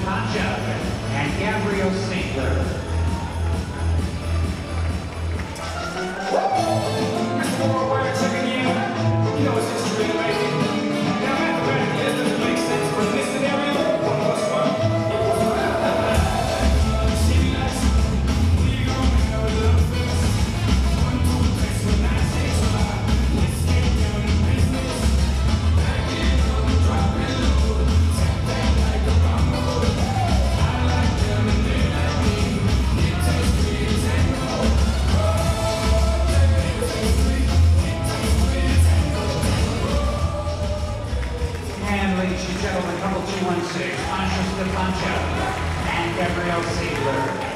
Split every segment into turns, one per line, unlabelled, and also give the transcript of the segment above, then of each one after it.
Stepanchuk and Gabriel Sinkler. And Gabrielle Siegler.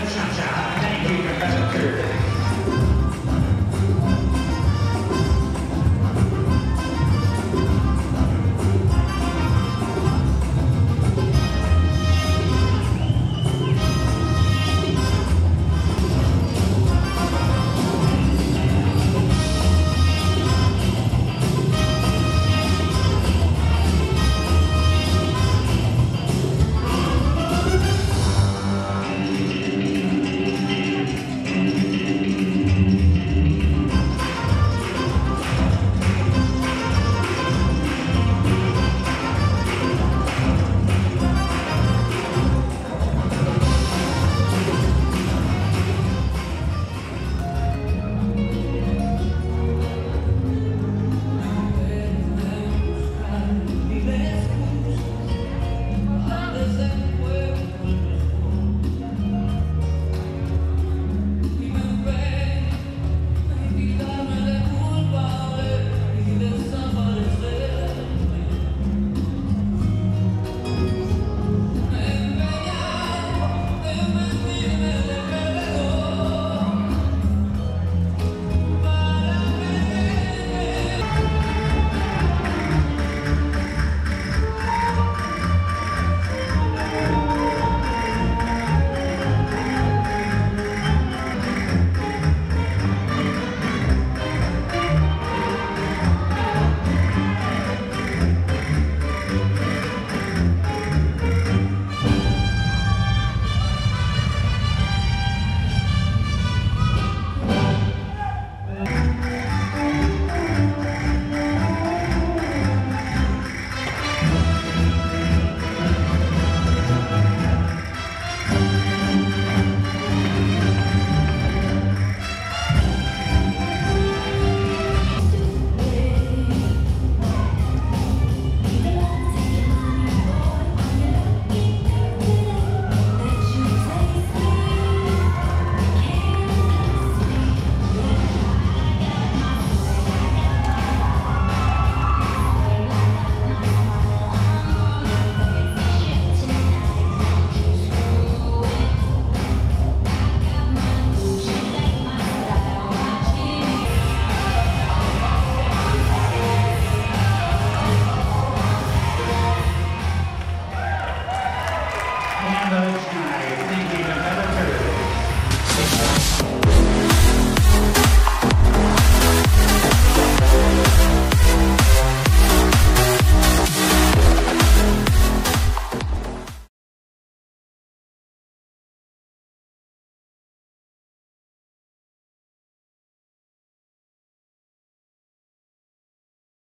And the cha-cha. Thank you, competitors.